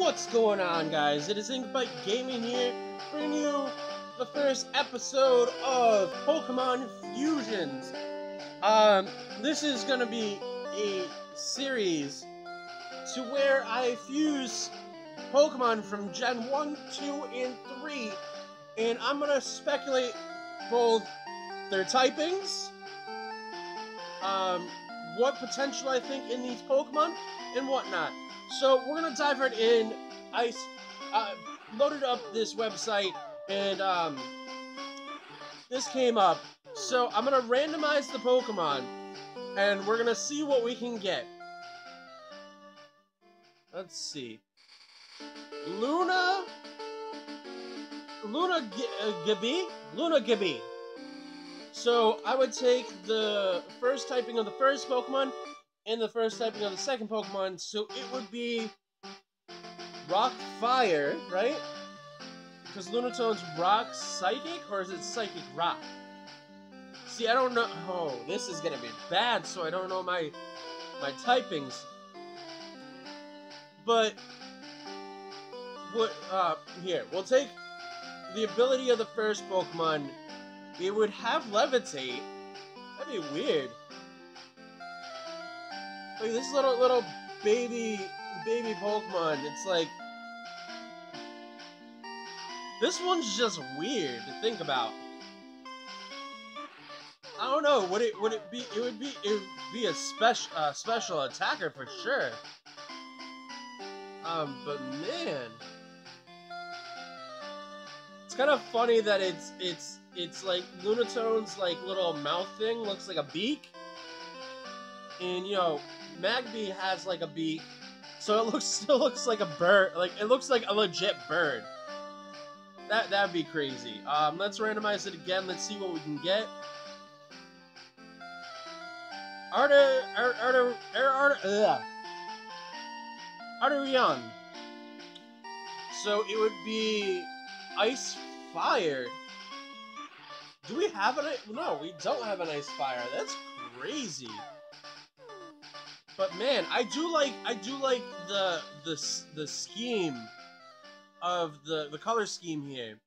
What's going on, guys? It is Inkbite Gaming here, bringing you the first episode of Pokemon Fusions. Um, this is gonna be a series to where I fuse Pokemon from Gen 1, 2, and 3, and I'm gonna speculate both their typings, um, what potential I think in these Pokemon, and whatnot. So we're gonna dive right in. I uh, loaded up this website and um, this came up. So I'm gonna randomize the Pokemon and we're gonna see what we can get. Let's see. Luna. Luna G uh, Gibby? Luna Gibby. So I would take the first typing of the first Pokemon and the first typing of the second Pokemon, so it would be Rock Fire, right? Because Lunatone's Rock Psychic, or is it Psychic Rock? See, I don't know. Oh, this is gonna be bad, so I don't know my my typings. But what? Uh, here we'll take the ability of the first Pokemon. It would have Levitate. That'd be weird. Like this little little baby baby Pokemon. It's like this one's just weird to think about. I don't know. Would it would it be? It would be it would be a special uh, special attacker for sure. Um, but man, it's kind of funny that it's it's it's like Lunatone's like little mouth thing looks like a beak, and you know Magby has like a beak, so it looks still looks like a bird. Like it looks like a legit bird. That that'd be crazy. Um, let's randomize it again. Let's see what we can get. Arta, Arta, Arta, Arta. So it would be Ice Fire. Do we have an? No, we don't have an Ice Fire. That's crazy. But man, I do like I do like the the the scheme of the the color scheme here.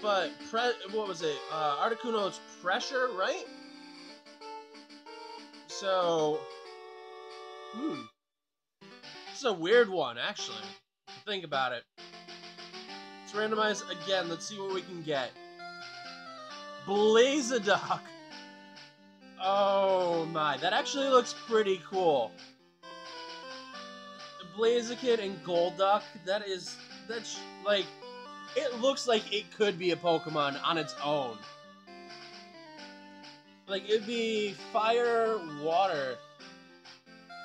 But pre what was it? Uh, Articuno's pressure, right? So, hmm, is a weird one actually. Think about it. Let's randomize again. Let's see what we can get. Blaziduck. Oh that actually looks pretty cool. Blaziken and Golduck, that is, that's, like, it looks like it could be a Pokemon on its own. Like, it'd be fire, water.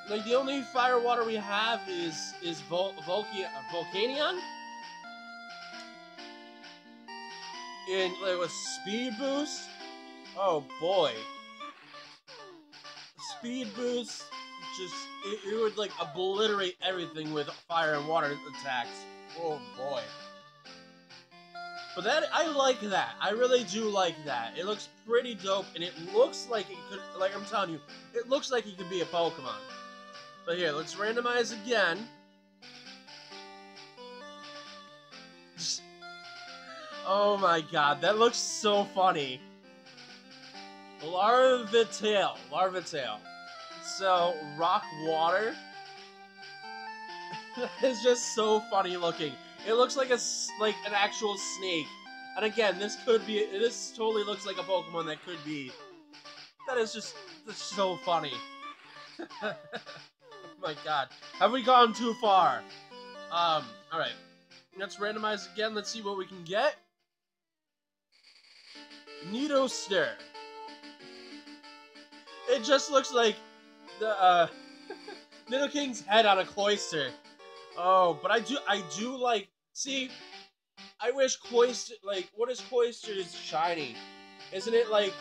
Like, the only fire water we have is, is Vol Volca uh, Volcanion? And, like, with Speed Boost? Oh, boy speed boost, just it, it, would like obliterate everything with fire and water attacks. Oh boy. But that I like that. I really do like that. It looks pretty dope, and it looks like it could. Like I'm telling you, it looks like it could be a Pokemon. But here, let's randomize again. Oh my god, that looks so funny. Larvital. Larvital. So, rock water. it's just so funny looking. It looks like a like an actual snake. And again, this could be this totally looks like a Pokemon that could be. That is just that's so funny. oh my god. Have we gone too far? Um, alright. Let's randomize again. Let's see what we can get. Nidoster. It just looks like the uh, Nidoking's head on a Cloyster. Oh, but I do I do like see. I wish Cloyster like what is Cloyster's shiny? Isn't it like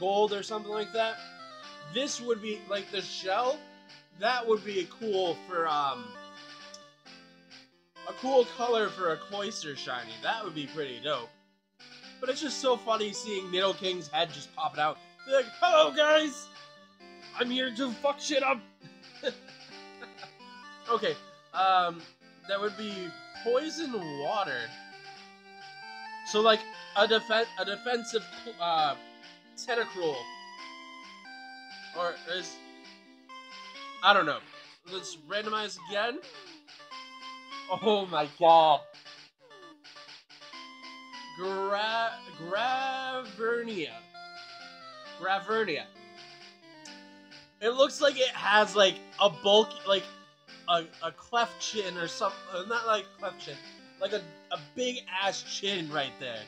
gold or something like that? This would be like the shell. That would be cool for um a cool color for a Cloyster shiny. That would be pretty dope. But it's just so funny seeing Nidoking's head just popping out. Be like, hello guys! I'm here to fuck shit up! Okay, um, that would be poison water. So like a defen a defensive uh Tentacruel. Or is I don't know. Let's randomize again. Oh my god. Gra Gravernia. Gravernia. It looks like it has like a bulky, like a, a cleft chin or something. Uh, not like cleft chin, like a, a big ass chin right there.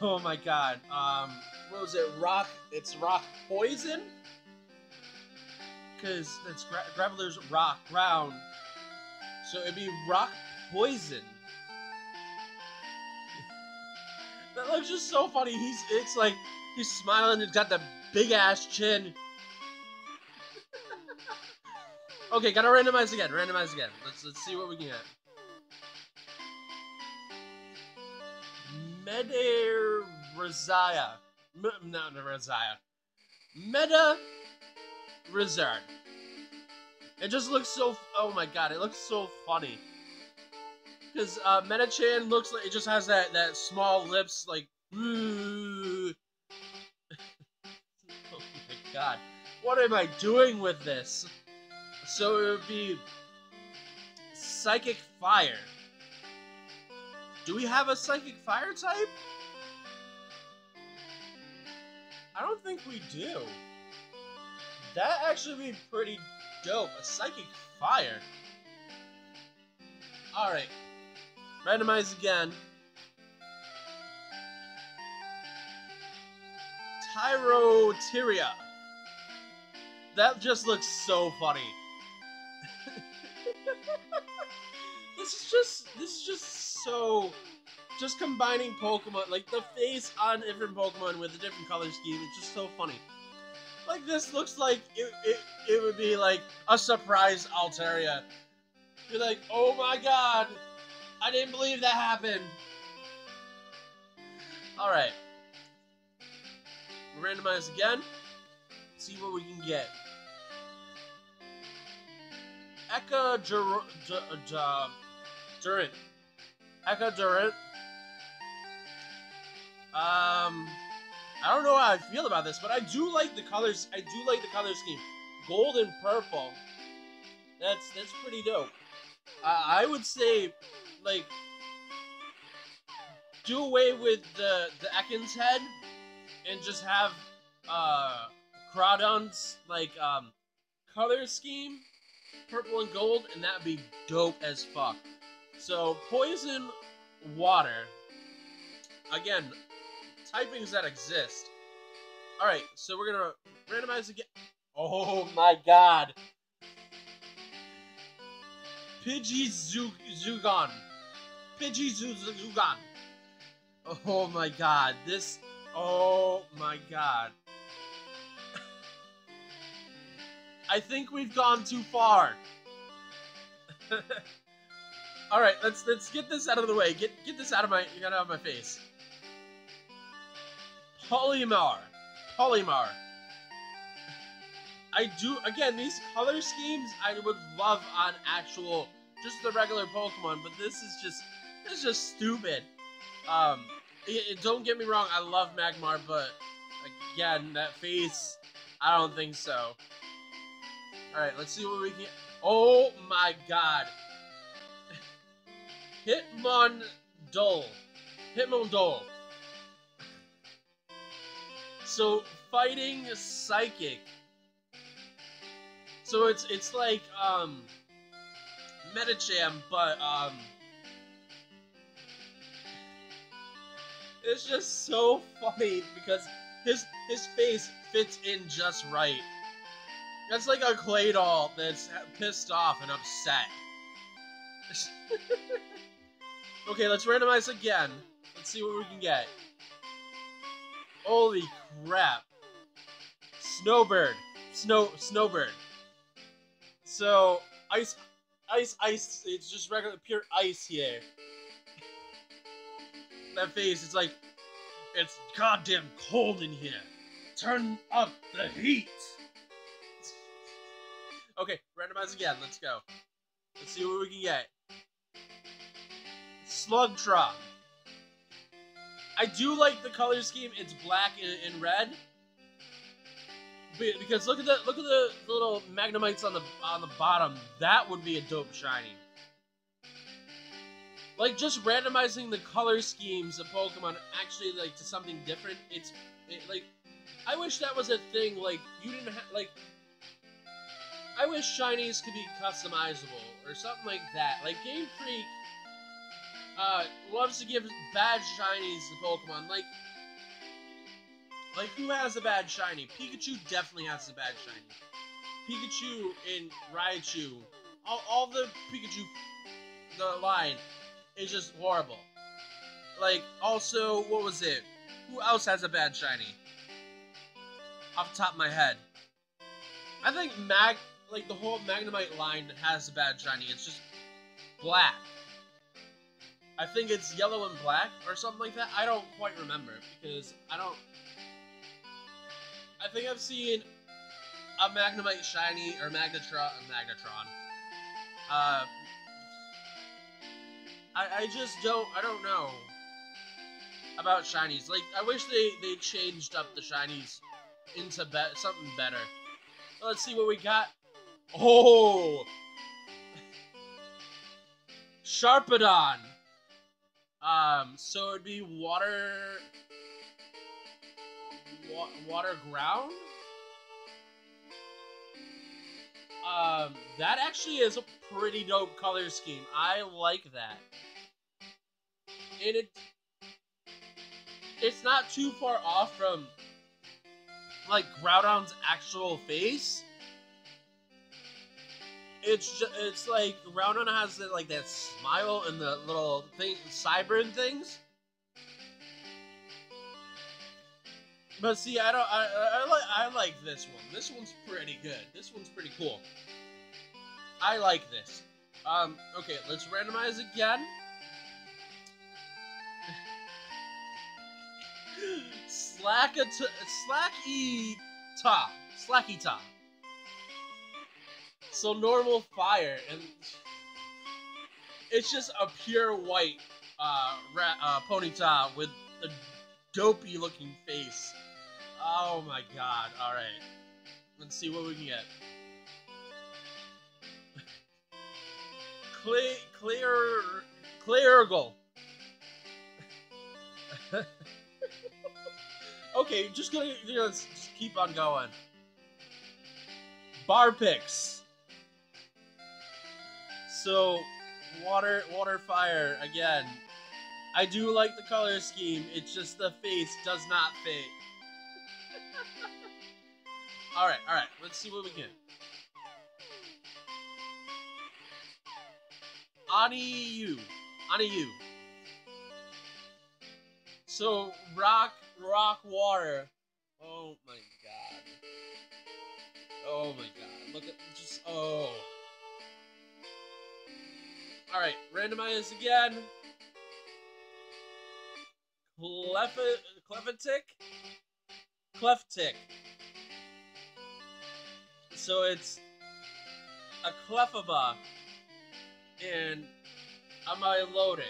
Oh my god. Um, what was it? Rock. It's rock poison. Cause it's gra- Graveler's rock ground, so it'd be rock poison. that looks just so funny. He's it's like he's smiling and got the big ass chin. Okay, gotta randomize again. Randomize again. Let's let's see what we can get. Mede Razaya. M- no, no, Razaya. Meta Rizard. It just looks so. Oh my god, it looks so funny. Because uh, Medicham looks like it just has that that small lips, like. oh my god, what am I doing with this? So it would be Psychic Fire. Do we have a Psychic Fire type? I don't think we do. That actually be pretty dope. A Psychic Fire. Alright. Randomize again. Tyrotyria. That just looks so funny. This is just this is just so just combining Pokemon like the face on different Pokemon with a different color scheme, it's just so funny. Like this looks like it it, it would be like a surprise Altaria. You're like, oh my god, I didn't believe that happened. Alright. Randomize again. See what we can get. Eka Durant. Eka Durant. Um, I don't know how I feel about this, but I do like the colors. I do like the color scheme. Gold and purple. That's that's pretty dope. I would say, like, do away with the the Ekans head and just have uh Crawdaunt's like um color scheme, purple and gold, and that'd be dope as fuck. So poison water. Again, typings that exist. Alright, so we're gonna randomize again. Oh my god. Pidgey Zugon. Pidgey Zugon. Oh my god. This. Oh my god. I think we've gone too far. All right, let's let's get this out of the way. Get get this out of my out of my face. Polymar, Polymar. I do again these color schemes I would love on actual just the regular Pokemon, but this is just this is just stupid. Um, it, it, don't get me wrong, I love Magmar, but again that face, I don't think so. All right, let's see what we can. Oh my God! Hitmontal, Hitmontal. So fighting psychic. So it's it's like um Medicham, but um it's just so funny because his his face fits in just right. That's like a clay doll that's pissed off and upset. okay, let's randomize again. Let's see what we can get. Holy crap. Snowbird. Snow Snowbird. So ice ice ice it's just regular pure ice here. that face, it's like it's goddamn cold in here. Turn up the heat. Okay, randomize again. Let's go. Let's see what we can get. Slugtron. I do like the color scheme. It's black and, and red. Because look at the look at the little magnemites on the on the bottom. That would be a dope shiny. Like just randomizing the color schemes of Pokemon actually like to something different. It's it, like I wish that was a thing. Like you didn't have like. I wish shinies could be customizable or something like that. Like Game Freak uh, loves to give bad shinies to Pokemon. Like, like who has a bad shiny? Pikachu definitely has a bad shiny. Pikachu and Raichu, all, all the Pikachu, the line is just horrible. Like, also, what was it? Who else has a bad shiny? Off top of my head. I think Mag, like the whole Magnemite line has a bad shiny. It's just black. I think it's yellow and black or something like that. I don't quite remember because I don't. I think I've seen a Magnemite shiny or Magnetron. Magnetron. Uh, I I just don't. I don't know about shinies. Like I wish they they changed up the shinies into be something better. Let's see what we got. Oh, Sharpedo. Um, so it'd be water, wa water ground. Um, that actually is a pretty dope color scheme. I like that. And it, it's not too far off from like Groudon's actual face it's just, it's like Groudon has like that smile and the little thing, Cybern things. But see, I don't. I, I, I like. I like this one. This one's pretty good. This one's pretty cool. I like this. Um. Okay, let's randomize again. Slack a slacky top. Slacky top. So normal fire, and it's just a pure white uh, rat, uh, Ponyta with a dopey looking face. Oh my god, alright. Let's see what we can get. Clear, clear, Cleargle. okay, just gonna you know, just keep on going. Barpix. So, water, water, fire again. I do like the color scheme. It's just the face does not fit. all right, all right. Let's see what we get. Ani Yu, Ani Yu. So rock, rock, water. Oh my god. Oh my god. Look at just oh. Alright, randomize again. Clef Clefatick? Cleftick. So it's a Clefable and a Milotic.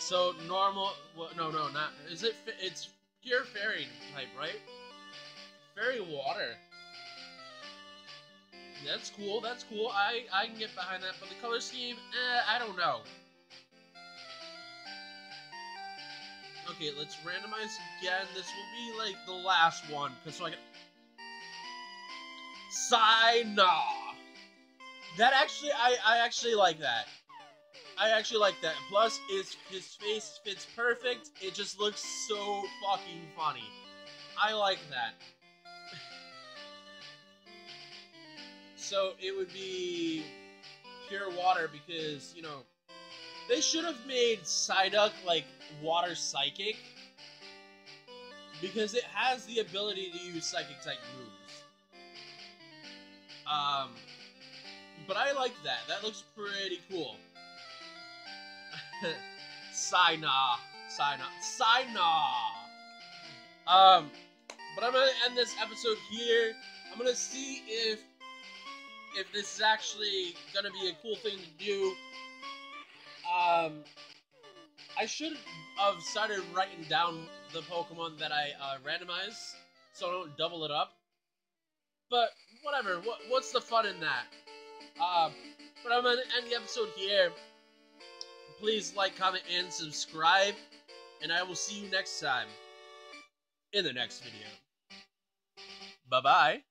So normal, well, no, no, not, is it, it's pure fairy type, right? Fairy water. That's cool. That's cool. I I can get behind that. But the color scheme, eh, I don't know. Okay, let's randomize again. This will be like the last one, cause so I can. Psyna. That actually, I I actually like that. I actually like that. Plus, his his face fits perfect. It just looks so fucking funny. I like that. So it would be pure water because, you know, they should have made Psyduck like water psychic because it has the ability to use psychic type moves. Um, but I like that. That looks pretty cool. Psyna. Psyna. Psyna. Um, but I'm gonna end this episode here. I'm gonna see if if this is actually gonna be a cool thing to do. Um, I should have started writing down the Pokemon that I uh, randomize, so I don't double it up. But whatever. What what's the fun in that? Uh, but I'm gonna end the episode here. Please like, comment, and subscribe, and I will see you next time in the next video. Bye bye.